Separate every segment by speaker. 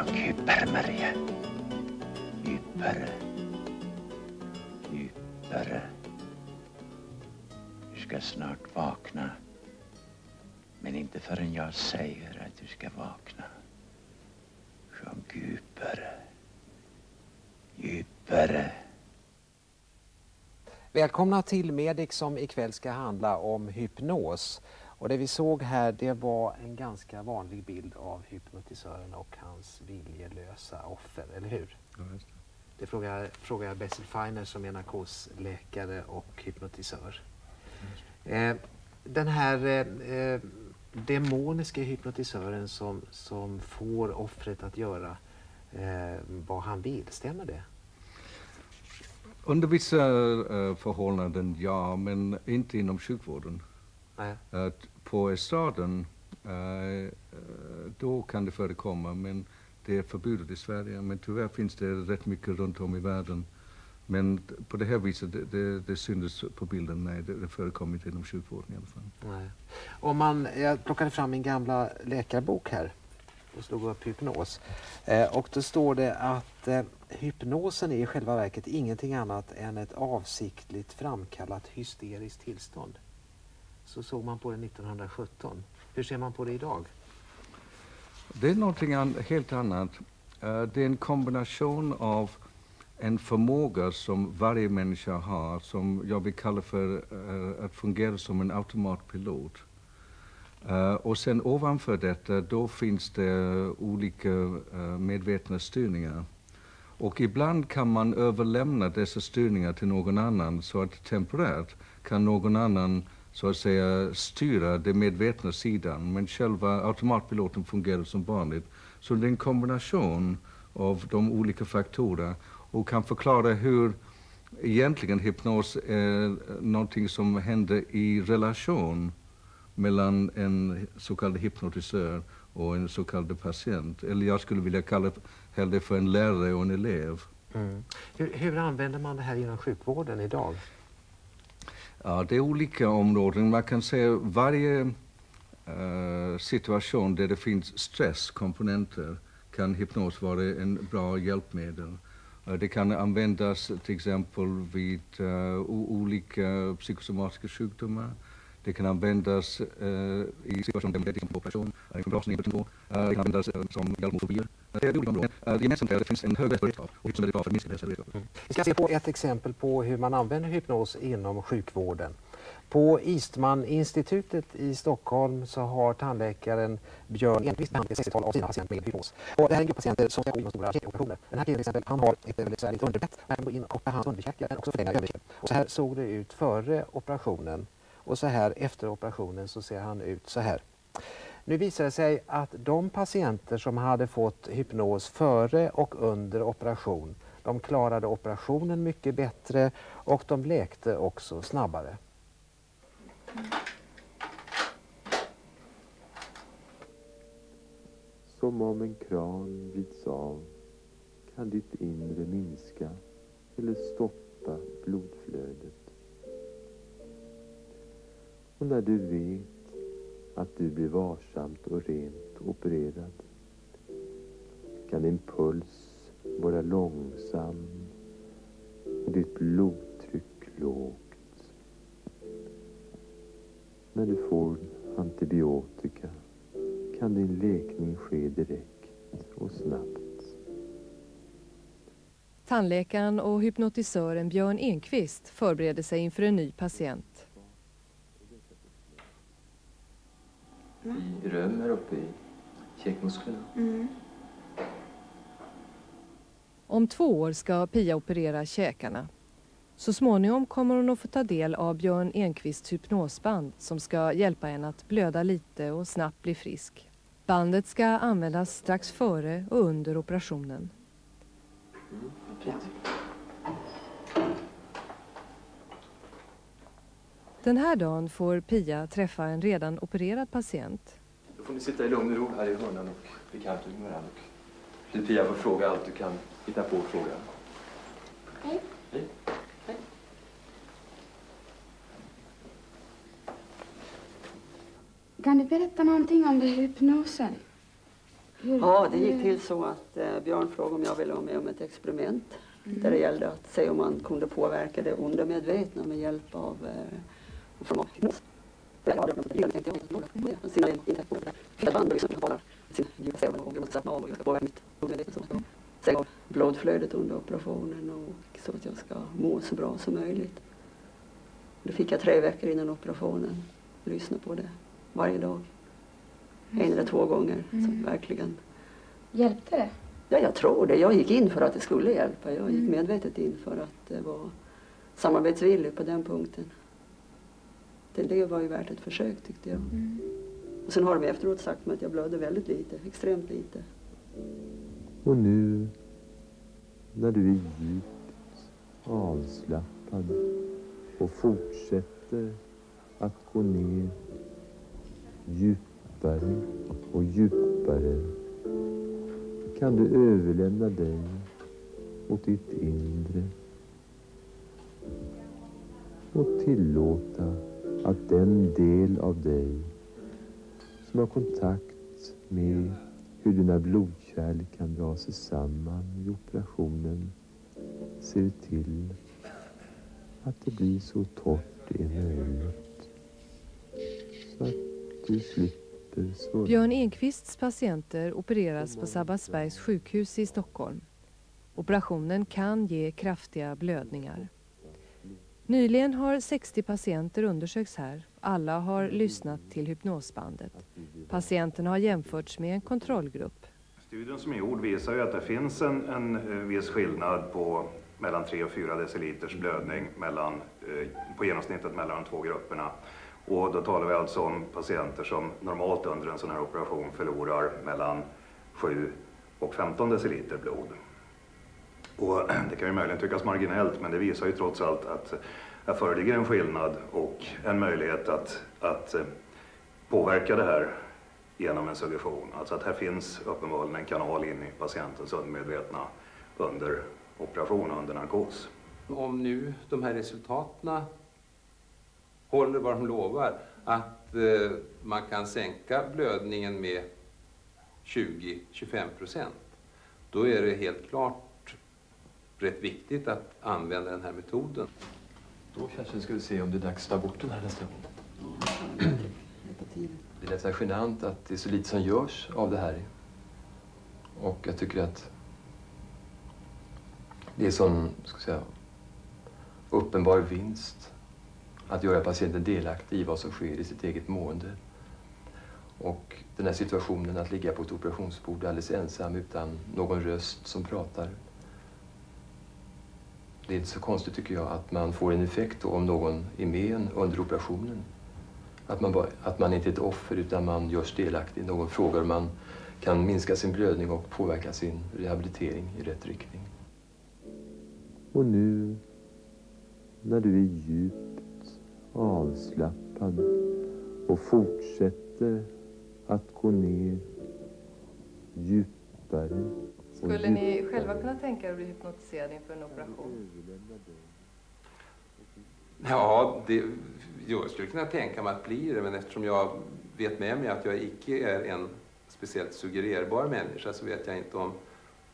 Speaker 1: Sjönk djupare, Maria. Djupare. Du ska snart vakna. Men inte förrän jag säger att du ska vakna. Sjung djupare. Djupare.
Speaker 2: Välkomna till Medic som ikväll ska handla om hypnos. Och det vi såg här det var en ganska vanlig bild av hypnotisören och hans viljelösa offer, eller hur?
Speaker 3: Ja, det.
Speaker 2: Det frågar, frågar jag Bessel Feiner som är narkosläkare och hypnotisör. Eh, den här eh, eh, demoniska hypnotisören som, som får offret att göra eh, vad han vill, stämmer det?
Speaker 3: Under vissa eh, förhållanden ja, men inte inom sjukvården. Att på estraden, eh, då kan det förekomma, men det är förbjudet i Sverige. Men tyvärr finns det rätt mycket runt om i världen. Men på det här viset, det, det, det syntes på bilden, nej, det, det förekommer inte inom sjukvården i alla fall.
Speaker 2: Nej. Om man, jag plockade fram min gamla läkarbok här och slog upp hypnos. Eh, och då står det att eh, hypnosen är i själva verket ingenting annat än ett avsiktligt framkallat hysteriskt tillstånd. Så såg man på det 1917. Hur ser man på det idag?
Speaker 3: Det är någonting an, helt annat. Uh, det är en kombination av en förmåga som varje människa har, som jag vill kalla för uh, att fungera som en automatpilot. Uh, och sen ovanför detta, då finns det olika uh, medvetna styrningar. Och ibland kan man överlämna dessa styrningar till någon annan så att temporärt kan någon annan så att säga styra den medvetna sidan. Men själva automatpiloten fungerar som vanligt. Så det är en kombination av de olika faktorerna och kan förklara hur egentligen hypnos är någonting som händer i relation mellan en så kallad hypnotisör och en så kallad patient. Eller jag skulle vilja kalla det hellre för en lärare och en elev.
Speaker 2: Mm. Hur, hur använder man det här inom sjukvården idag?
Speaker 3: Ja, det är olika områden. Man kan säga varje uh, situation där det finns stresskomponenter kan hypnos vara en bra hjälpmedel. Uh, det kan användas till exempel vid uh, olika psykosomatiska sjukdomar. Det kan användas i situationer där det är operation, en förlossning, det kan användas som hjälp mot fobier. Det är olika områden. Gemensamt eh, är att det finns en hög beredskap och hypnos är bra för minskad minska.
Speaker 2: Mm. Vi ska se på ett exempel på hur man använder hypnos inom sjukvården. På Eastman-institutet i Stockholm så har tandläkaren Björn Enqvist behandlat ett 60-tal av sina patienter med hypnos. Och det här är en grupp patienter som ska gå in stora käkoperationer. Den här killen till exempel, han har ett väldigt besvärligt underbett. Han kan gå in och koppla hans underkäke men också förlänga överkäken. Och så här såg det ut före operationen och så här efter operationen så ser han ut så här. Nu visar det sig att de patienter som hade fått hypnos före och under operation, de klarade operationen mycket bättre och de läkte också snabbare.
Speaker 4: Som om en kran vrids av kan ditt inre minska eller stoppa blodflödet. Och när du vet att du blir varsamt och rent opererad kan din puls vara långsam och ditt blodtryck lågt. När du får antibiotika kan din läkning ske direkt och snabbt.
Speaker 5: Tandläkaren och hypnotisören Björn Enqvist förbereder sig inför en ny patient.
Speaker 6: I röm här uppe i käkmusklerna.
Speaker 7: Mm.
Speaker 5: Om två år ska Pia operera käkarna. Så småningom kommer hon att få ta del av Björn Enqvists hypnosband som ska hjälpa henne att blöda lite och snabbt bli frisk. Bandet ska användas strax före och under operationen. Den här dagen får Pia träffa en redan opererad patient.
Speaker 6: Då får ni sitta i lugn och ro här i hörnan och bekanta med varandra. Och du Pia får fråga allt du kan hitta på att fråga.
Speaker 7: Hej.
Speaker 6: Hej.
Speaker 7: Kan du berätta någonting om det här hypnosen?
Speaker 8: Ja, det gick till så att eh, Björn frågade om jag ville vara med om ett experiment.
Speaker 7: Mm.
Speaker 8: Där det gällde att se om man kunde påverka det undermedvetna med hjälp av eh, form av hypnos. Jag hade en tänkte jag med sina intäkter. Fyra band och bara sin djupa sävlar och måste slappna av och jag ska påverka mitt undermedvetna som ska se av blodflödet under operationen och så att jag ska må så bra som möjligt. Det fick jag tre veckor innan operationen. Lyssna på det varje dag. En eller två gånger. Så
Speaker 7: Mm.
Speaker 8: verkligen.
Speaker 7: Hjälpte det?
Speaker 8: Ja, jag tror det. Jag gick in för att det skulle hjälpa. Jag gick
Speaker 7: Mm.
Speaker 8: medvetet in för att det var samarbetsvillig på den punkten. Det, det var ju värt ett försök tyckte jag.
Speaker 7: Mm.
Speaker 8: Och sen har de efteråt sagt mig att jag blödde väldigt lite, extremt lite.
Speaker 4: Och nu, när du är djupt avslappnad och fortsätter att gå ner djupare och djupare kan du överlämna dig åt ditt inre och tillåta att den del av dig som har kontakt med hur dina blodkärl kan dra sig samman i operationen ser till att det blir så torrt det är möjligt. Så att du slipper svullna.
Speaker 5: Björn Enqvists patienter opereras på Sabbatsbergs sjukhus i Stockholm. Operationen kan ge kraftiga blödningar. Nyligen har 60 patienter undersökts här. Alla har lyssnat till hypnosbandet. Patienterna har jämförts med en kontrollgrupp.
Speaker 9: Studien som är gjord visar ju att det finns en, en eh, viss skillnad på mellan 3 och 4 deciliters blödning mellan, eh, på genomsnittet mellan de två grupperna. Och då talar vi alltså om patienter som normalt under en sån här operation förlorar mellan 7 och 15 deciliter blod. Och det kan ju möjligen tyckas marginellt men det visar ju trots allt att här föreligger en skillnad och en möjlighet att, att eh, påverka det här genom en suggestion. Alltså att här finns uppenbarligen en kanal in i patientens undermedvetna under operation och under narkos.
Speaker 10: Om nu de här resultaten håller vad de lovar, att eh, man kan sänka blödningen med 20-25 procent, då är det helt klart rätt viktigt att använda den här metoden.
Speaker 6: Då kanske vi skulle se om det är dags att ta bort den här nästa gång.
Speaker 8: Det är.
Speaker 6: Det är nästan genant att det är så lite som görs av det här. Och jag tycker att det är sån, ska jag säga, uppenbar vinst att göra patienten delaktig i vad som sker i sitt eget mående. Och den här situationen att ligga på ett operationsbord alldeles ensam utan någon röst som pratar. Det är inte så konstigt tycker jag att man får en effekt då om någon är med en under operationen. Att man, bara, att man inte är ett offer utan man görs delaktig. Någon frågar om man kan minska sin blödning och påverka sin rehabilitering i rätt riktning.
Speaker 4: Och nu, när du är djupt avslappnad och fortsätter att gå ner djupare
Speaker 5: skulle ni själva kunna tänka er att bli hypnotiserad inför en operation?
Speaker 10: Ja, det, jag skulle kunna tänka mig att bli det, men eftersom jag vet med mig att jag icke är en speciellt suggererbar människa så vet jag inte om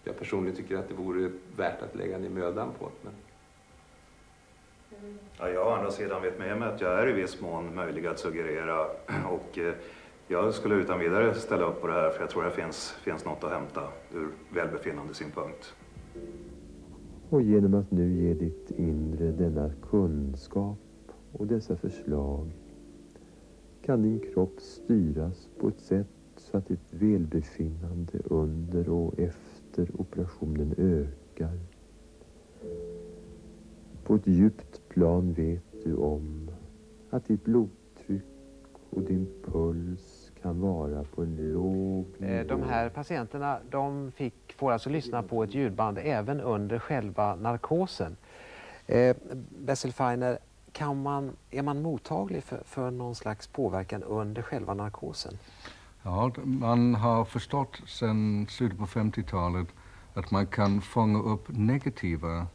Speaker 10: jag personligen tycker att det vore värt att lägga ner mödan på det. Men
Speaker 9: Ja, jag å andra sidan vet med mig att jag är i viss mån möjlig att suggerera och eh, jag skulle utan vidare ställa upp på det här för jag tror det finns, finns något att hämta ur välbefinnandesynpunkt.
Speaker 4: Och genom att nu ge ditt inre denna kunskap och dessa förslag kan din kropp styras på ett sätt så att ditt välbefinnande under och efter operationen ökar. På ett djupt plan vet du om att ditt blodtryck och din puls kan vara på en låg
Speaker 2: Eh,
Speaker 4: nivå.
Speaker 2: De här patienterna de fick, får alltså lyssna på ett ljudband även under själva narkosen. Eh, Bessel Feiner, kan man, är man mottaglig för, för någon slags påverkan under själva narkosen?
Speaker 3: Ja, man har förstått sedan slutet på 50-talet att man kan fånga upp negativa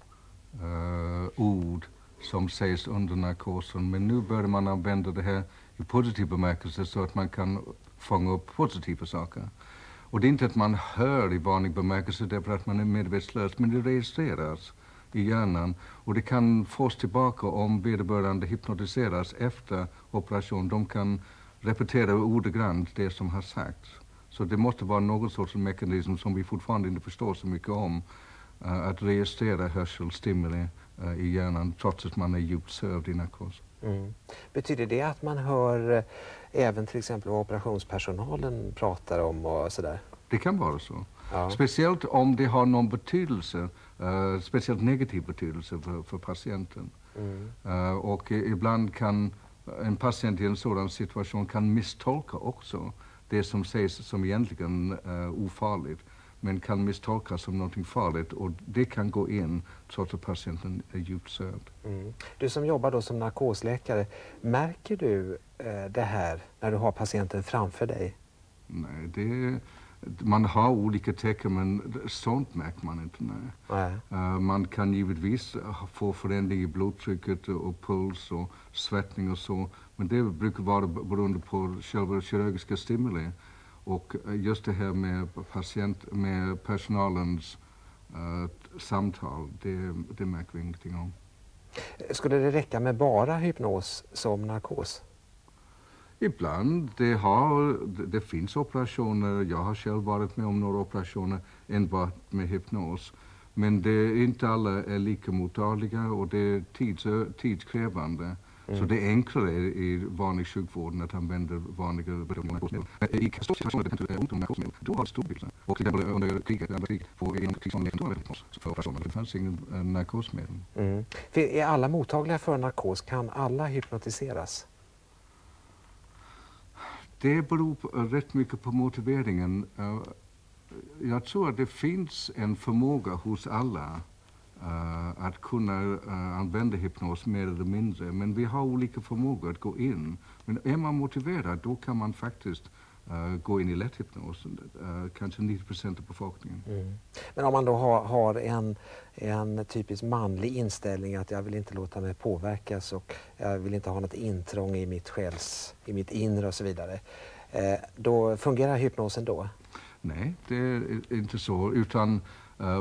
Speaker 3: eh, ord som sägs under narkosen. Men nu börjar man använda det här i positiv bemärkelse så att man kan fånga upp positiva saker. Och det är inte att man hör i vanlig bemärkelse därför att man är medvetslös, men det registreras i hjärnan och det kan fås tillbaka om vederbörande hypnotiseras efter operation. De kan repetera ordagrant det som har sagts. Så det måste vara någon sorts mekanism som vi fortfarande inte förstår så mycket om, uh, att registrera hörselstimuli uh, eh, i hjärnan trots att man är djupt sövd i narkos. Mm.
Speaker 2: Betyder det att man hör uh, även till exempel vad operationspersonalen pratar om och sådär?
Speaker 3: Det kan vara så. Ja. Speciellt om det har någon betydelse, speciellt negativ betydelse för, för patienten. Mm. och ibland kan en patient i en sådan situation kan misstolka också det som sägs som egentligen uh, ofarligt men kan misstolkas som något farligt och det kan gå in trots att patienten är djupt sövd. Mm.
Speaker 2: Du som jobbar då som narkosläkare, märker du eh, det här när du har patienten framför dig?
Speaker 3: Nej, det, man har olika tecken men sånt märker man inte. Nej. nej. Uh, man kan givetvis få förändring i blodtrycket och puls och svettning och så men det brukar vara beroende på själva kirurgiska stimuli. Och eh, just det här med, patient, med personalens uh, samtal, det, det märker vi ingenting om.
Speaker 2: Skulle det räcka med bara hypnos som narkos?
Speaker 3: Ibland. Det, har, det finns operationer, jag har själv varit med om några operationer enbart med hypnos. Men det är inte alla är lika mottagliga och det är tids, tidskrävande. Mm. Så det är enklare i vanlig sjukvård att använda vanliga narkosmedel. I där det ont om narkosmedel, då har det stor betydelse. Och till exempel under kriget, andra krig, på då var det för personer. Det fanns ingen äh, narkosmedel.
Speaker 2: Mm. Är alla mottagliga för narkos? Kan alla hypnotiseras?
Speaker 3: Det beror på, rätt mycket på motiveringen. Uh, jag tror att det finns en förmåga hos alla uh, att kunna uh, använda hypnos mer eller mindre. Men vi har olika förmågor att gå in. Men är man motiverad då kan man faktiskt uh, gå in i lätthypnos, uh, kanske 90 procent av befolkningen. Mm.
Speaker 2: Men om man då har, har, en, en typisk manlig inställning att jag vill inte låta mig påverkas och jag vill inte ha något intrång i mitt själs, i mitt inre och så vidare. Då fungerar hypnosen då?
Speaker 3: Nej, det är inte så. Utan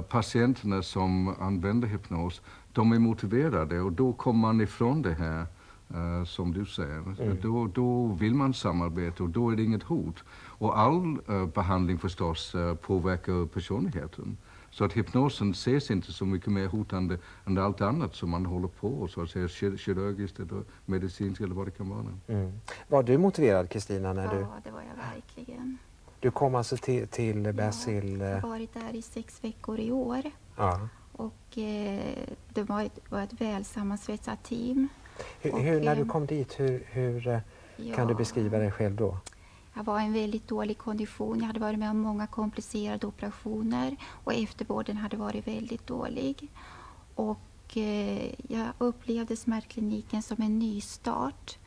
Speaker 3: patienterna som använder hypnos, de är motiverade och då kommer man ifrån det här Uh, som du säger. Mm. Då, då vill man samarbeta och då är det inget hot. Och all uh, behandling förstås uh, påverkar personligheten. Så att hypnosen ses inte så mycket mer hotande än allt annat som man håller på så att säga kirurgiskt eller medicinskt eller vad det kan vara. Mm.
Speaker 2: Var du motiverad Kristina när
Speaker 7: ja,
Speaker 2: du...
Speaker 7: Ja, det var jag verkligen.
Speaker 2: Du kom alltså till, till Basil...
Speaker 7: Ja, jag har varit där i sex veckor i år. Ja. Och eh, det var ett, var ett väl sammansvetsat team.
Speaker 2: Hur, hur, när du kom dit, hur, hur ja, eh, kan du beskriva dig själv då?
Speaker 7: Jag var i en väldigt dålig kondition. Jag hade varit med om många komplicerade operationer och eftervården hade varit väldigt dålig. Och eh, jag upplevde smärtkliniken som en nystart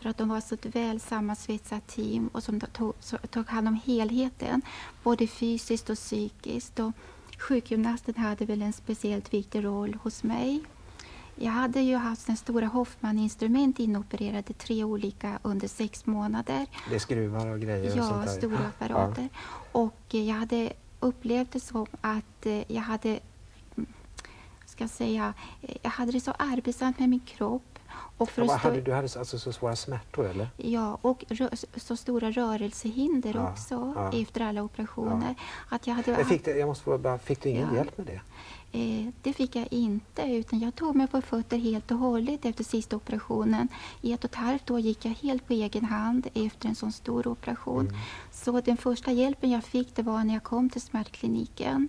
Speaker 7: för att de var så ett väl sammansvetsat team och som tog, tog hand om helheten, både fysiskt och psykiskt. Och sjukgymnasten hade väl en speciellt viktig roll hos mig. Jag hade ju haft den stora Hoffman-instrument inopererade, tre olika under sex månader.
Speaker 2: Det är skruvar och grejer
Speaker 7: ja,
Speaker 2: och sånt
Speaker 7: där. stora apparater. Ja. Och jag hade upplevt det som att eh, jag hade, mm, ska säga, eh, jag hade det så arbetsamt med min kropp.
Speaker 2: Och för ja, hade, du hade alltså så svåra smärtor eller?
Speaker 7: Ja, och så stora rörelsehinder ja, också ja. efter alla operationer. Att jag, hade,
Speaker 2: fick, du, jag måste bara, fick du ingen hjälp med det?
Speaker 7: Eh, det fick jag inte, utan jag tog mig på fötter helt och hållet efter sista operationen. I ett och ett halvt år gick jag helt på egen hand efter en sån stor operation. Mm. Så den första hjälpen jag fick det var när jag kom till smärtkliniken.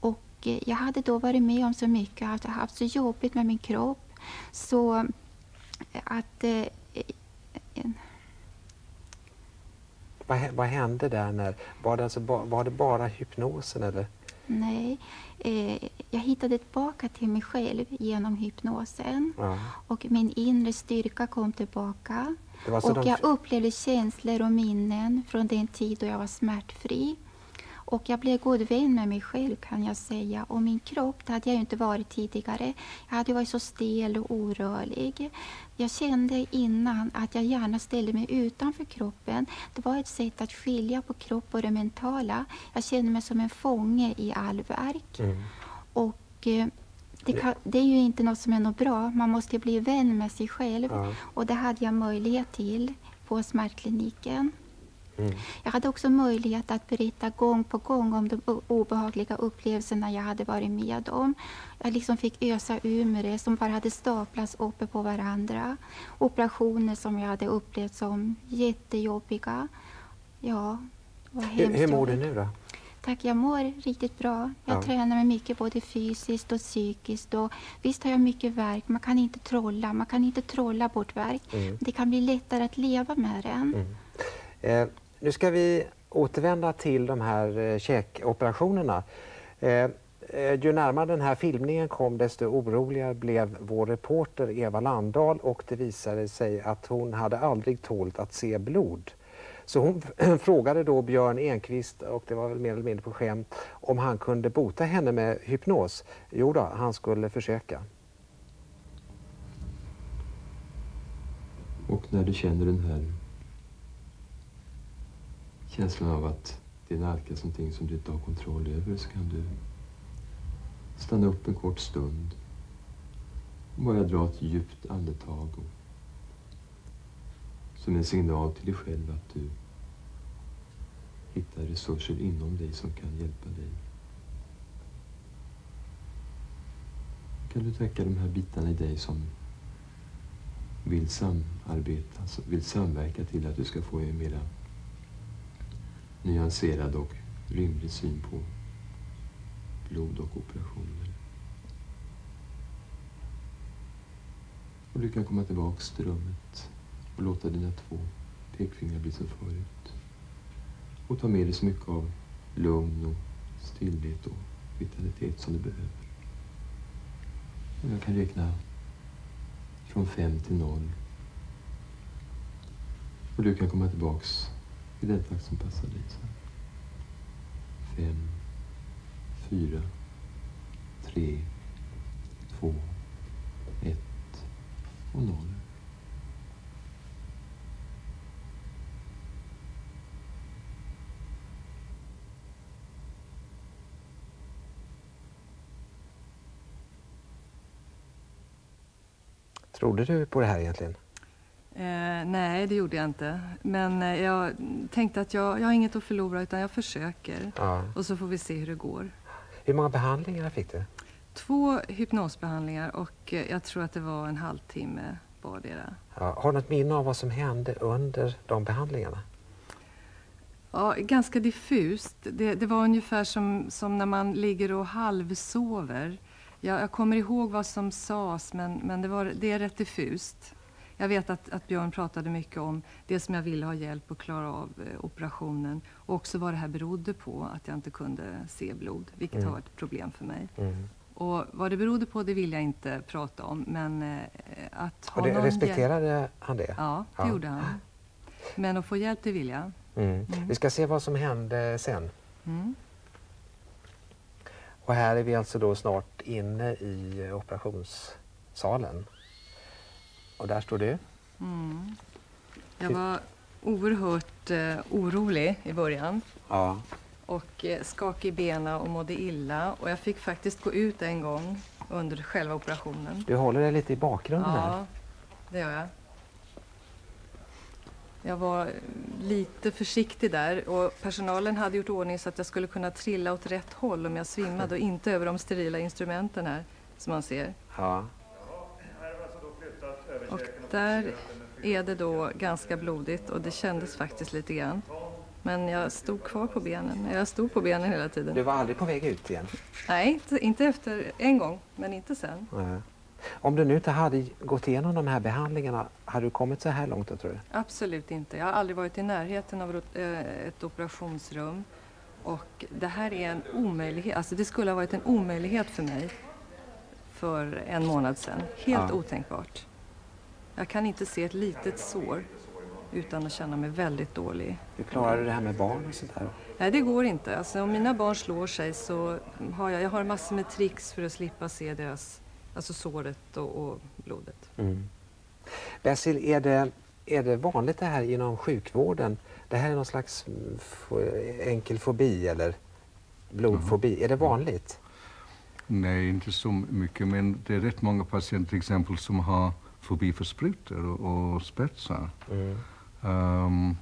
Speaker 7: Och eh, jag hade då varit med om så mycket, jag hade haft så jobbigt med min kropp. Så att... Eh,
Speaker 2: eh vad, vad hände där? När, var, det alltså, var det bara hypnosen? Eller?
Speaker 7: Nej, eh, jag hittade tillbaka till mig själv genom hypnosen. Ja. Och min inre styrka kom tillbaka. Och jag upplevde känslor och minnen från den tid då jag var smärtfri. Och jag blev god vän med mig själv kan jag säga. Och min kropp, det hade jag inte varit tidigare. Jag hade varit så stel och orörlig. Jag kände innan att jag gärna ställde mig utanför kroppen. Det var ett sätt att skilja på kropp och det mentala. Jag kände mig som en fånge i all verk.
Speaker 2: Mm.
Speaker 7: Och eh, det, kan, det är ju inte något som är något bra. Man måste bli vän med sig själv.
Speaker 2: Ja.
Speaker 7: Och det hade jag möjlighet till på smärtkliniken.
Speaker 2: Mm.
Speaker 7: Jag hade också möjlighet att berätta gång på gång om de obehagliga upplevelserna jag hade varit med om. Jag liksom fick ösa ur med det som bara hade staplats uppe på varandra. Operationer som jag hade upplevt som jättejobbiga. Ja, det var
Speaker 2: Hur,
Speaker 7: hemskt
Speaker 2: hur mår du nu då?
Speaker 7: Tack, jag mår riktigt bra. Jag
Speaker 2: Ja.
Speaker 7: tränar mig mycket både fysiskt och psykiskt. Och visst har jag mycket värk. Man kan inte trolla. Man kan inte trolla bort värk.
Speaker 2: Mm.
Speaker 7: Det kan bli lättare att leva med den.
Speaker 2: Mm. Eh, nu ska vi återvända till de här eh, käkoperationerna. Eh, eh, ju närmare den här filmningen kom desto oroligare blev vår reporter Eva Landahl och det visade sig att hon hade aldrig tålt att se blod. Så hon frågade då Björn Enqvist, och det var väl mer eller mindre på skämt, om han kunde bota henne med hypnos. Jo då, han skulle försöka.
Speaker 6: Och när du känner den här känslan av att det nalkas någonting som du inte har kontroll över så kan du stanna upp en kort stund och bara dra ett djupt andetag och, som en signal till dig själv att du hittar resurser inom dig som kan hjälpa dig. Kan du täcka de här bitarna i dig som vill samarbeta, som vill samverka till att du ska få en mera nyanserad och rimlig syn på blod och operationer. Och du kan komma tillbaks till rummet och låta dina två pekfingrar bli som förut. Och ta med dig så mycket av lugn och stillhet och vitalitet som du behöver. Och jag kan räkna från fem till noll. Och du kan komma tillbaks i den takt som passar dig sen. Fem, fyra, tre, två, ett och noll.
Speaker 2: Trodde du på det här egentligen?
Speaker 5: Eh, nej, det gjorde jag inte. Men eh, jag tänkte att jag, jag har inget att förlora utan jag försöker.
Speaker 2: Ja.
Speaker 5: Och så får vi se hur det går.
Speaker 2: Hur många behandlingar fick du?
Speaker 5: Två hypnosbehandlingar och eh, jag tror att det var en halvtimme vardera.
Speaker 2: Ja, har du något minne av vad som hände under de behandlingarna?
Speaker 5: Ja, ganska diffust. Det, det var ungefär som, som när man ligger och halvsover. Jag, jag kommer ihåg vad som sades men, men det, var, det är rätt diffust. Jag vet att, att Björn pratade mycket om det som jag ville ha hjälp att klara av eh, operationen och också vad det här berodde på, att jag inte kunde se blod, vilket
Speaker 2: Mm.
Speaker 5: har varit ett problem för mig.
Speaker 2: Mm.
Speaker 5: Och vad det berodde på det vill jag inte prata om, men eh, att ha
Speaker 2: Och det,
Speaker 5: någon hjälp...
Speaker 2: respekterade han det?
Speaker 5: Ja, det
Speaker 2: Ja.
Speaker 5: gjorde han. Men att få hjälp, det vill jag.
Speaker 2: Mm.
Speaker 5: Mm.
Speaker 2: Vi ska se vad som hände sen.
Speaker 5: Mm.
Speaker 2: Och här är vi alltså då snart inne i operationssalen. Och där står du.
Speaker 5: Mm. Jag var oerhört eh, orolig i början
Speaker 2: Ja.
Speaker 5: och eh, skakig i benen och mådde illa. Och jag fick faktiskt gå ut en gång under själva operationen.
Speaker 2: Du håller dig lite i bakgrunden här.
Speaker 5: Ja, det gör jag. Jag var eh, lite försiktig där och personalen hade gjort ordning så att jag skulle kunna trilla åt rätt håll om jag svimmade och inte över de sterila instrumenten här som man ser.
Speaker 2: Ja.
Speaker 5: Där är det då ganska blodigt och det kändes faktiskt lite grann. Men jag stod kvar på benen. Jag stod på benen hela tiden.
Speaker 2: Du var aldrig på väg ut igen?
Speaker 5: Nej, inte, efter en gång, men inte sen.
Speaker 2: Nej. Om du nu inte hade gått igenom de här behandlingarna, hade du kommit så här långt då, tror du?
Speaker 5: Absolut inte. Jag har aldrig varit i närheten av eh, ett operationsrum. Och det här är en omöjlighet. Alltså det skulle ha varit en omöjlighet för mig för en månad sedan. Helt
Speaker 2: Ja.
Speaker 5: otänkbart. Jag kan inte se ett litet sår. utan att känna mig väldigt dålig.
Speaker 2: Hur klarar du det här med barn och sånt där?
Speaker 5: Nej, det går inte. Alltså, om mina barn slår sig så har jag, jag har massor med tricks för att slippa se deras, alltså såret och, och blodet.
Speaker 2: Mm. Basil, är det, är det vanligt det här inom sjukvården? Det här är någon slags mm, enkel fobi eller blodfobi. Är det vanligt?
Speaker 3: Nej, inte så mycket, men det är rätt många patienter till exempel som har fobi för sprutor och, och spetsar.
Speaker 2: Mm.
Speaker 3: Ehm,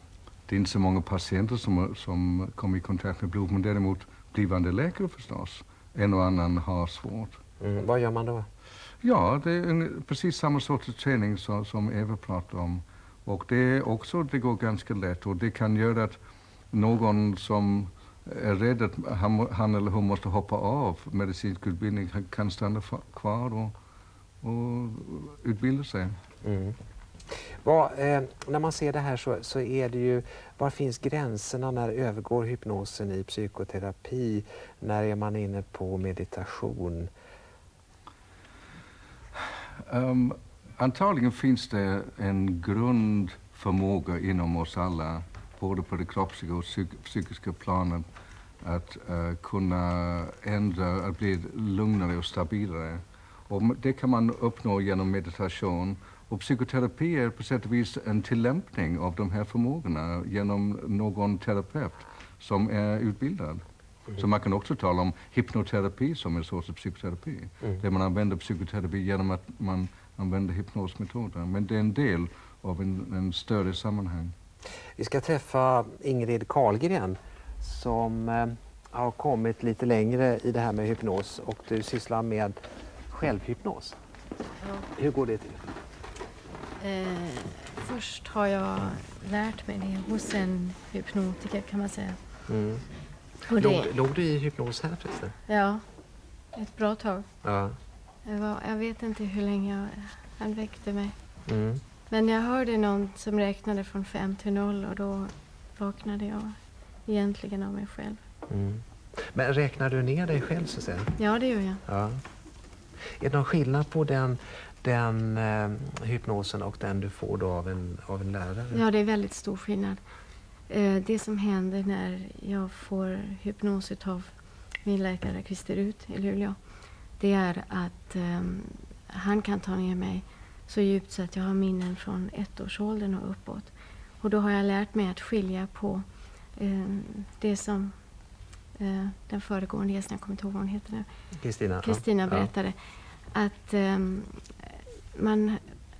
Speaker 3: det är inte så många patienter som, som kommer i kontakt med blod, men däremot blivande läkare förstås. En och annan har svårt.
Speaker 2: Mm. Vad gör man då?
Speaker 3: Ja, det är en, precis samma sorts träning som, som Eva pratade om. Och det är också, det går ganska lätt och det kan göra att någon som är rädd att han, han eller hon måste hoppa av medicinsk utbildning kan- stanna kvar och, och utbilda sig.
Speaker 2: Mm. Vad, eh, när man ser det här så, så är det ju, var finns gränserna? När övergår hypnosen i psykoterapi? När är man inne på meditation?
Speaker 3: Ehm, antagligen finns det en grundförmåga inom oss alla, både på det kroppsliga och psyk- psykiska planet, att eh, kunna ändra, att bli lugnare och stabilare. Och det kan man uppnå genom meditation. Och psykoterapi är på sätt och vis en tillämpning av de här förmågorna genom någon terapeut som är utbildad. Så man kan också tala om hypnoterapi som en sorts psykoterapi.
Speaker 2: Mm.
Speaker 3: Där man använder psykoterapi genom att man använder hypnosmetoder. Men det är en del av en, en större sammanhang.
Speaker 2: Vi ska träffa Ingrid Karlgren som eh, har kommit lite längre i det här med hypnos och du sysslar med självhypnos.
Speaker 11: Ja.
Speaker 2: Hur går det till?
Speaker 11: Eh, först har jag lärt mig det hos en hypnotiker kan man säga.
Speaker 2: Mm.
Speaker 11: Och
Speaker 2: Låg,
Speaker 11: det,
Speaker 2: låg du i hypnos här förresten?
Speaker 11: ja, ett bra tag.
Speaker 2: Ja.
Speaker 11: Jag, var, jag vet inte hur länge jag, han väckte mig.
Speaker 2: Mm.
Speaker 11: Men jag hörde någon som räknade från fem till noll och då vaknade jag egentligen av mig själv.
Speaker 2: Mm. Men räknar du ner dig själv så att säga?
Speaker 11: Ja, det gör jag.
Speaker 2: Ja. Är det någon skillnad på den, den eh, hypnosen och den du får då av en, av en lärare?
Speaker 11: Ja, det är väldigt stor skillnad. Eh, det som händer när jag får hypnos av min läkare Christer Ut i Luleå, det är att eh, han kan ta ner mig så djupt så att jag har minnen från ettårsåldern och uppåt. Och då har jag lärt mig att skilja på ehm, det som eh, den föregående gästen, jag kommer inte ihåg vad hon heter nu,
Speaker 2: Kristina?
Speaker 11: Kristina
Speaker 2: Ja.
Speaker 11: berättade att ehm, man,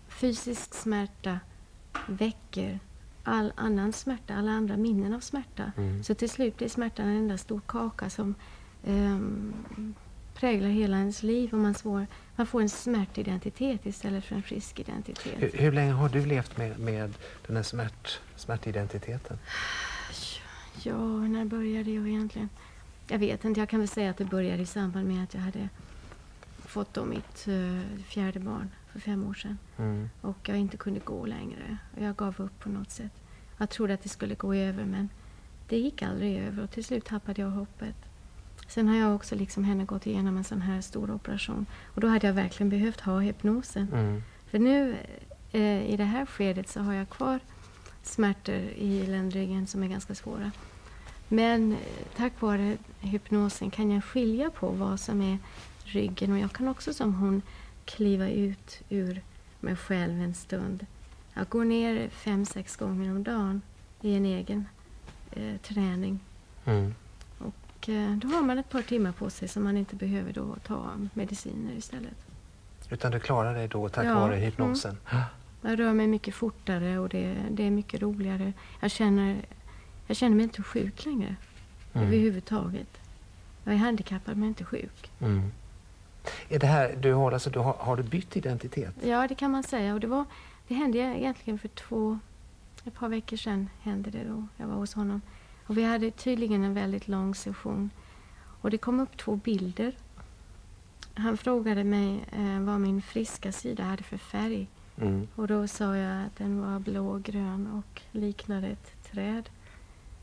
Speaker 11: fysisk smärta väcker all annan smärta, alla andra minnen av smärta.
Speaker 2: Mm.
Speaker 11: Så till slut blir smärtan en enda stor kaka som ehm, präglar hela ens liv och man, svår, man får en smärtidentitet istället för en frisk identitet.
Speaker 2: Hur, hur länge har du levt med, med den här smärt, smärtidentiteten?
Speaker 11: Ja, när började jag egentligen? Jag vet inte, jag kan väl säga att det började i samband med att jag hade fått då mitt eh, fjärde barn för fem år sedan.
Speaker 2: Mm.
Speaker 11: Och jag inte kunde gå längre. Och jag gav upp på något sätt. Jag trodde att det skulle gå över men det gick aldrig över och till slut tappade jag hoppet. Sen har jag också liksom henne gått igenom en sån här stor operation. Och då hade jag verkligen behövt ha hypnosen.
Speaker 2: Mm.
Speaker 11: För nu eh, i det här skedet så har jag kvar smärtor i ländryggen som är ganska svåra. Men eh, tack vare hypnosen kan jag skilja på vad som är ryggen och jag kan också som hon kliva ut ur mig själv en stund. Jag går ner fem, sex gånger om dagen i en egen eh, träning.
Speaker 2: Mm.
Speaker 11: Och eh, då har man ett par timmar på sig som man inte behöver då ta mediciner istället.
Speaker 2: Utan du klarar dig då tack
Speaker 11: Ja,
Speaker 2: vare hypnosen?
Speaker 11: Jag rör mig mycket fortare och det, det är mycket roligare. Jag känner, jag känner mig inte sjuk längre
Speaker 2: Mm.
Speaker 11: överhuvudtaget. Jag är handikappad men inte sjuk.
Speaker 2: Mm. Är det här, du har, alltså, du har, har du bytt identitet?
Speaker 11: Ja, det kan man säga. Och det, var, det hände egentligen för två, ett par veckor sedan. hände det då. Jag var hos honom. Och vi hade tydligen en väldigt lång session. Och det kom upp två bilder. Han frågade mig eh, vad min friska sida hade för färg.
Speaker 2: Mm.
Speaker 11: Och då sa jag att den var blågrön och liknade ett träd.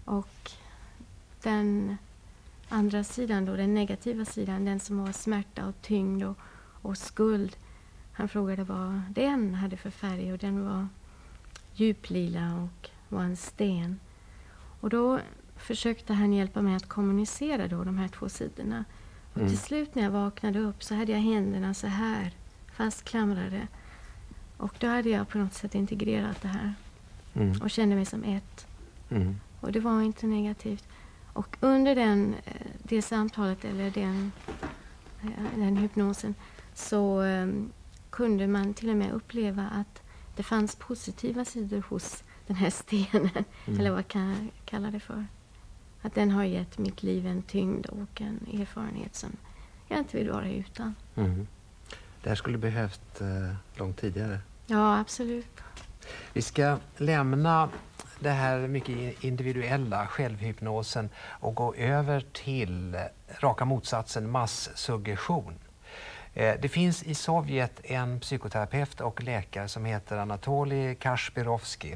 Speaker 11: Och den andra sidan, då, den negativa sidan, den som var smärta och tyngd och, och skuld. Han frågade vad den hade för färg och den var djuplila och var en sten. Och då försökte han hjälpa mig att kommunicera då de här två sidorna. Och
Speaker 2: Mm.
Speaker 11: till slut när jag vaknade upp så hade jag händerna så här fastklamrade. Och då hade jag på något sätt integrerat det här
Speaker 2: Mm.
Speaker 11: och kände mig som ett.
Speaker 2: Mm.
Speaker 11: Och det var inte negativt. Och under den, eh, det samtalet eller den, eh, den hypnosen så eh, kunde man till och med uppleva att det fanns positiva sidor hos den här stenen.
Speaker 2: Mm.
Speaker 11: Eller vad kan jag kalla det för? Att den har gett mitt liv en tyngd och en erfarenhet som jag inte vill vara utan.
Speaker 2: Mm. Det här skulle behövt eh, långt tidigare.
Speaker 11: Ja, absolut.
Speaker 2: Vi ska lämna det här mycket individuella självhypnosen och gå över till raka motsatsen massuggestion. Eh, det finns i Sovjet en psykoterapeut och läkare som heter Anatolij Kasperovsky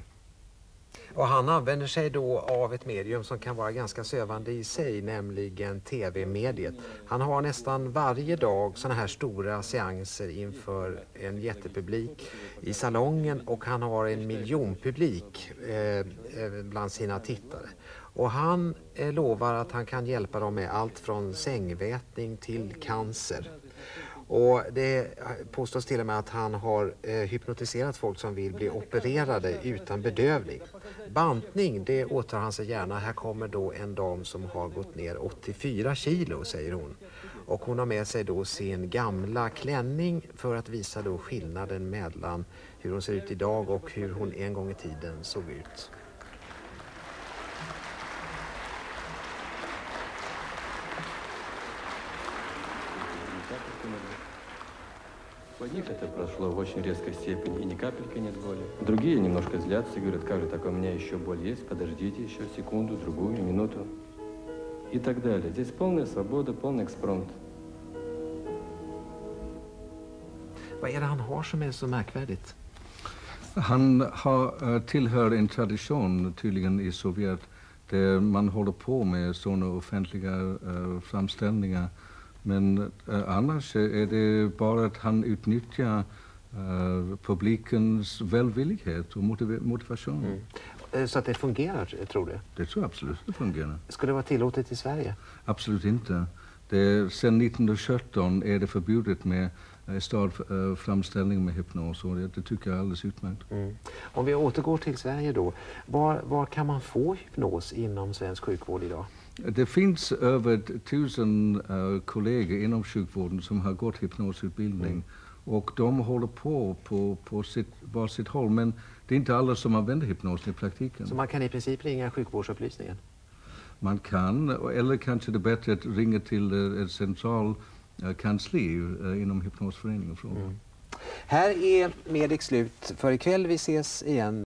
Speaker 2: och han använder sig då av ett medium som kan vara ganska sövande i sig, nämligen tv-mediet. Han har nästan varje dag sådana här stora seanser inför en jättepublik i salongen och han har en miljonpublik eh, eh, bland sina tittare. Och han eh, lovar att han kan hjälpa dem med allt från sängvätning till cancer. Och det påstås till och med att han har eh, hypnotiserat folk som vill bli opererade utan bedövning. Bantning, det åtar han sig gärna. Här kommer då en dam som har gått ner 84 kilo, säger hon. Och hon har med sig då sin gamla klänning för att visa då skillnaden mellan hur hon ser ut idag och hur hon en gång i tiden såg ut.
Speaker 6: У одних это прошло в очень резкой степени и ни капельки нет боли. Другие немножко злятся и говорят, как же так, у меня еще боль есть, подождите еще секунду, другую, минуту. И так далее. Здесь полная свобода, полный экспромт.
Speaker 2: Vad är det han har som är så märkvärdigt?
Speaker 3: Han har, eh, tillhör en tradition tydligen i Sovjet där man håller på med sådana offentliga eh, framställningar. Men eh, annars är det bara att han utnyttjar eh, publikens välvillighet och motiv motivation.
Speaker 2: Mm. Eh, Så att det fungerar, tror du?
Speaker 3: Det tror jag absolut det fungerar.
Speaker 2: Skulle det vara tillåtet i Sverige?
Speaker 3: Absolut inte. Det, sen 1917 är det förbjudet med eh, stad eh, framställning med hypnos och det, det tycker jag är alldeles utmärkt.
Speaker 2: Mm. Om vi återgår till Sverige då. Var, var kan man få hypnos inom svensk sjukvård idag?
Speaker 3: Det finns över tusen uh, kollegor inom sjukvården som har gått hypnosutbildning.
Speaker 2: Mm.
Speaker 3: Och de håller på på, på sitt, var sitt håll. Men det är inte alla som använder hypnos i praktiken.
Speaker 2: Så man kan i princip ringa sjukvårdsupplysningen?
Speaker 3: Man kan, eller kanske det är bättre att ringa till eh, ett central eh, kansli eh, inom hypnosföreningen och fråga.
Speaker 2: Här är Medic slut för ikväll. Vi ses igen